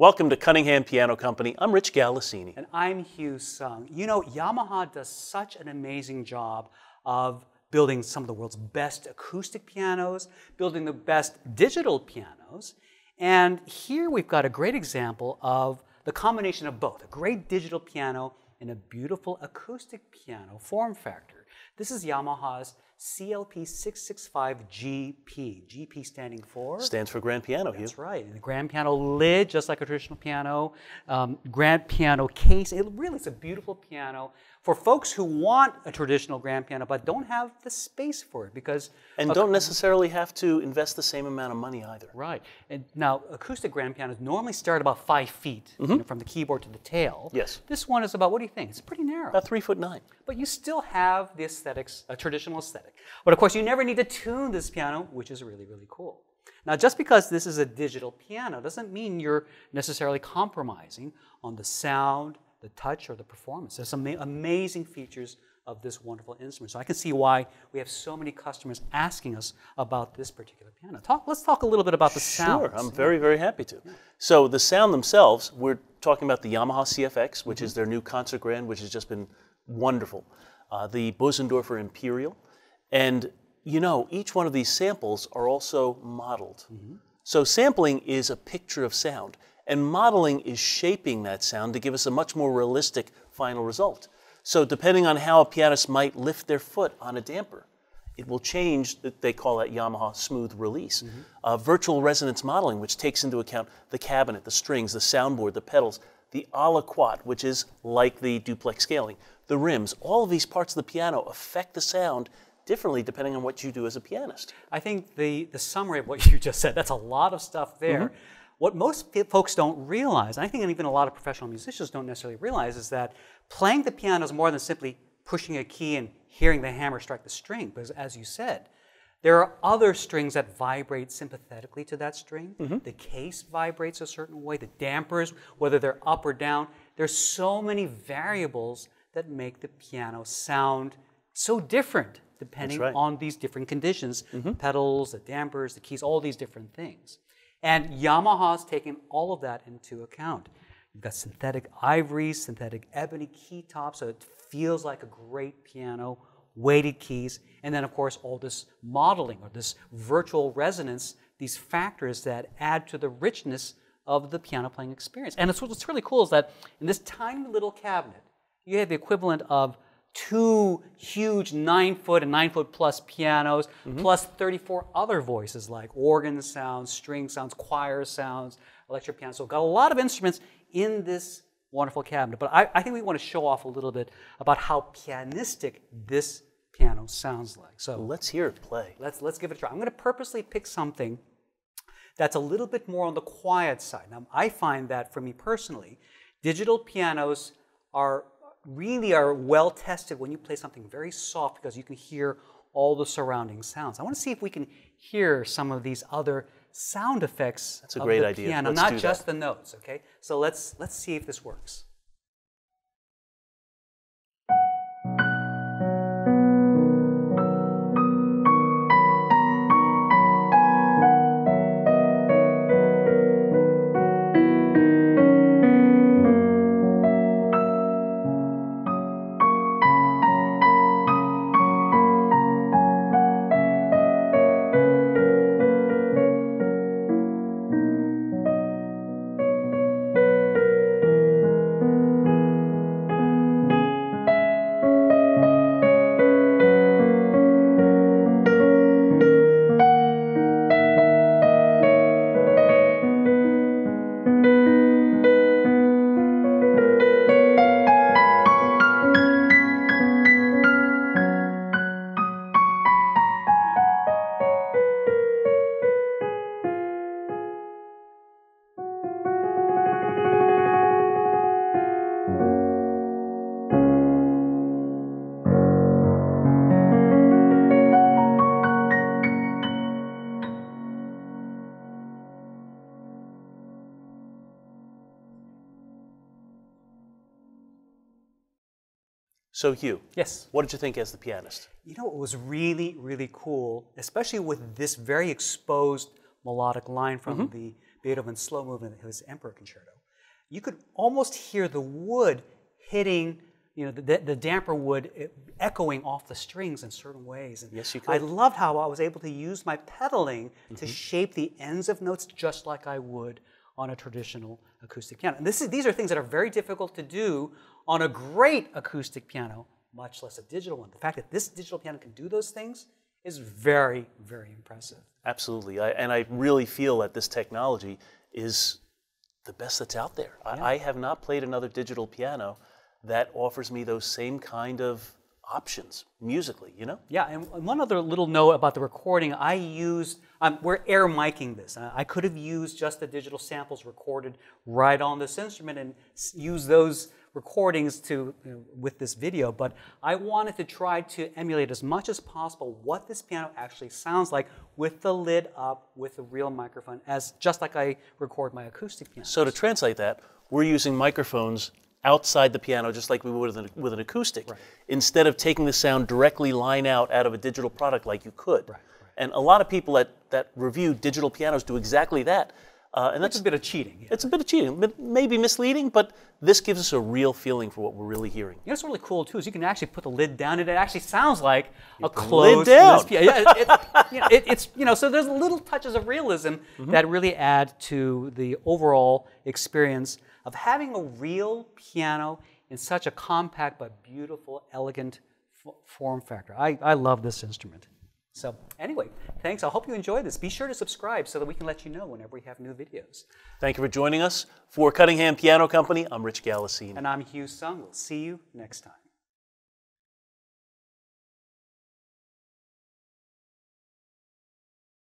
Welcome to Cunningham Piano Company. I'm Rich Galassini. And I'm Hugh Sung. You know, Yamaha does such an amazing job of building some of the world's best acoustic pianos, building the best digital pianos. And here we've got a great example of the combination of both a great digital piano and a beautiful acoustic piano form factor. This is Yamaha's CLP665GP. GP standing for? Stands for grand piano, Hugh. That's right. And the grand piano lid, just like a traditional piano. Um, grand piano case. It really is a beautiful piano for folks who want a traditional grand piano but don't have the space for it because and don't necessarily have to invest the same amount of money either. Right. And now acoustic grand pianos normally start about five feet mm-hmm. you know, from the keyboard to the tail. Yes. This one is about what do you think? It's pretty narrow. About three foot nine. But you still have the aesthetics, a traditional aesthetic. But of course, you never need to tune this piano, which is really really cool. Now, just because this is a digital piano doesn't mean you're necessarily compromising on the sound the touch or the performance. There's some amazing features of this wonderful instrument. So I can see why we have so many customers asking us about this particular piano. Talk, let's talk a little bit about the sound. Sure, I'm very, very happy to. Yeah. So the sound themselves, we're talking about the Yamaha CFX, which mm-hmm. is their new concert grand, which has just been wonderful. Uh, the Bösendorfer Imperial. And you know, each one of these samples are also modeled. Mm-hmm. So sampling is a picture of sound. And modeling is shaping that sound to give us a much more realistic final result. So depending on how a pianist might lift their foot on a damper, it will change, they call that Yamaha smooth release. Mm-hmm. Uh, virtual resonance modeling, which takes into account the cabinet, the strings, the soundboard, the pedals, the aliquot, which is like the duplex scaling, the rims, all of these parts of the piano affect the sound differently depending on what you do as a pianist. I think the, the summary of what you just said, that's a lot of stuff there. Mm-hmm. What most folks don't realize, and I think even a lot of professional musicians don't necessarily realize, is that playing the piano is more than simply pushing a key and hearing the hammer strike the string. Because as you said, there are other strings that vibrate sympathetically to that string. Mm-hmm. The case vibrates a certain way, the dampers, whether they're up or down. There's so many variables that make the piano sound so different depending right. on these different conditions mm-hmm. pedals, the dampers, the keys, all these different things. And Yamaha's taking all of that into account. You've got synthetic ivory, synthetic ebony key tops, so it feels like a great piano, weighted keys, and then, of course, all this modeling or this virtual resonance, these factors that add to the richness of the piano playing experience. And it's, what's really cool is that in this tiny little cabinet, you have the equivalent of two huge nine foot and nine foot plus pianos, mm-hmm. plus 34 other voices like organ sounds, string sounds, choir sounds, electric piano. So, got a lot of instruments in this wonderful cabinet. But I, I think we want to show off a little bit about how pianistic this piano sounds like. So, let's hear it play. Let's, let's give it a try. I'm going to purposely pick something that's a little bit more on the quiet side. Now, I find that for me personally, digital pianos are really are well tested when you play something very soft because you can hear all the surrounding sounds. I want to see if we can hear some of these other sound effects. That's a great idea. Piano, let's not just that. the notes. Okay, so let's let's see if this works. So, Hugh. Yes. What did you think as the pianist? You know, it was really, really cool, especially with this very exposed melodic line from mm-hmm. the Beethoven slow movement, his Emperor Concerto, you could almost hear the wood hitting, you know, the, the damper wood eh, echoing off the strings in certain ways. And Yes, you could. I loved how I was able to use my pedaling to Mm-hmm. shape the ends of notes just like I would on a traditional acoustic piano. And this is, these are things that are very difficult to do on a great acoustic piano, much less a digital one. The fact that this digital piano can do those things is very, very impressive. Absolutely. I, and I really feel that this technology is the best that's out there. I, I have not played another digital piano that offers me those same kind of options musically, you know? Yeah, and one other little note about the recording, I used, um, we're air miking this. I could have used just the digital samples recorded right on this instrument and used those recordings to, you know, with this video, but I wanted to try to emulate as much as possible what this piano actually sounds like with the lid up, with the real microphone, as just like I record my acoustic piano. So to translate that, we're using microphones outside the piano just like we would with an, with an acoustic instead of taking the sound directly line out out of a digital product like you could. And a lot of people that, that review digital pianos do exactly that. Uh, and That's that's a bit of cheating. yeah. It's a bit of cheating, maybe misleading, but this gives us a real feeling for what we're really hearing. You know what's really cool too is you can actually put the lid down and it actually sounds like a closed lid down. Lisp. Yeah, it, it- you know, it- it's you know so there's little touches of realism Mm-hmm. that really add to the overall experience of having a real piano in such a compact but beautiful, elegant f- form factor. I, I love this instrument. So anyway, thanks. I hope you enjoyed this. Be sure to subscribe so that we can let you know whenever we have new videos. Thank you for joining us. For Cunningham Piano Company, I'm Rich Galassini. And I'm Hugh Sung. We'll see you next time.